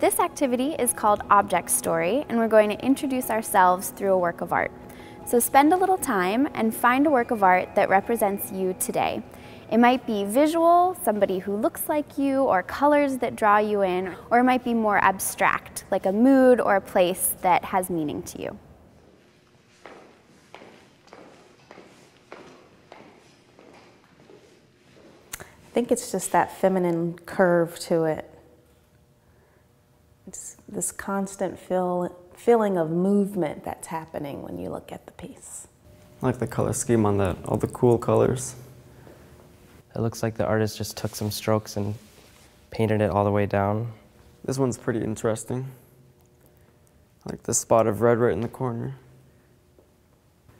This activity is called Object Story, and we're going to introduce ourselves through a work of art. So spend a little time and find a work of art that represents you today. It might be visual, somebody who looks like you, or colors that draw you in, or it might be more abstract, like a mood or a place that has meaning to you. I think it's just that feminine curve to it. It's this constant feel, feeling of movement that's happening when you look at the piece. I like the color scheme on that, all the cool colors. It looks like the artist just took some strokes and painted it all the way down. This one's pretty interesting. I like the spot of red right in the corner.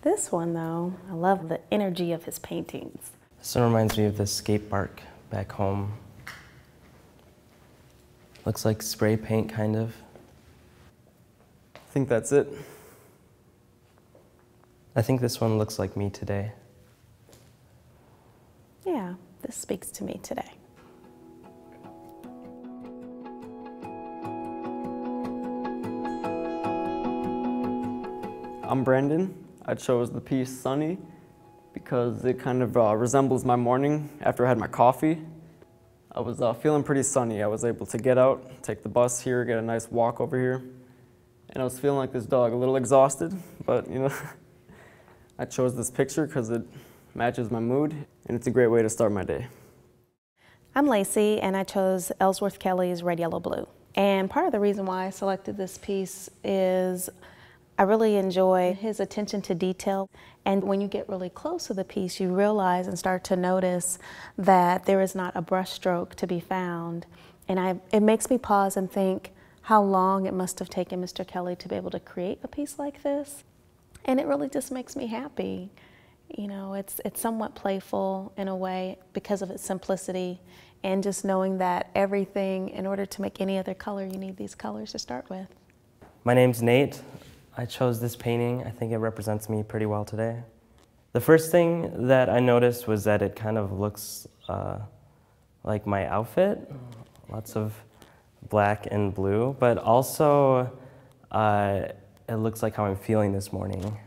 This one, though, I love the energy of his paintings. This one reminds me of the skate park back home. Looks like spray paint, kind of. I think that's it. I think this one looks like me today. Yeah, this speaks to me today. I'm Brandon. I chose the piece Sunny because it kind of uh, resembles my morning after I had my coffee. I was uh, feeling pretty sunny. I was able to get out, take the bus here, get a nice walk over here. And I was feeling like this dog, a little exhausted, but you know, I chose this picture because it matches my mood and it's a great way to start my day. I'm Lacey and I chose Ellsworth Kelly's Red, Yellow, Blue. And part of the reason why I selected this piece is I really enjoy mm-hmm. his attention to detail. And when you get really close to the piece, you realize and start to notice that there is not a brushstroke to be found. And I, it makes me pause and think how long it must have taken Mr. Kelly to be able to create a piece like this. And it really just makes me happy. You know, it's, it's somewhat playful in a way because of its simplicity and just knowing that everything, in order to make any other color, you need these colors to start with. My name's Nate. I chose this painting. I think it represents me pretty well today. The first thing that I noticed was that it kind of looks uh, like my outfit, lots of black and blue, but also uh, it looks like how I'm feeling this morning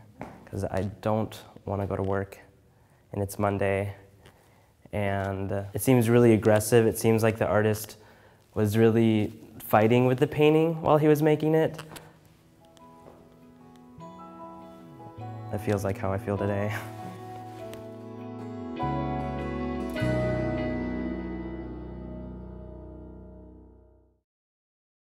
because I don't want to go to work and it's Monday and it seems really aggressive. It seems like the artist was really fighting with the painting while he was making it. That feels like how I feel today.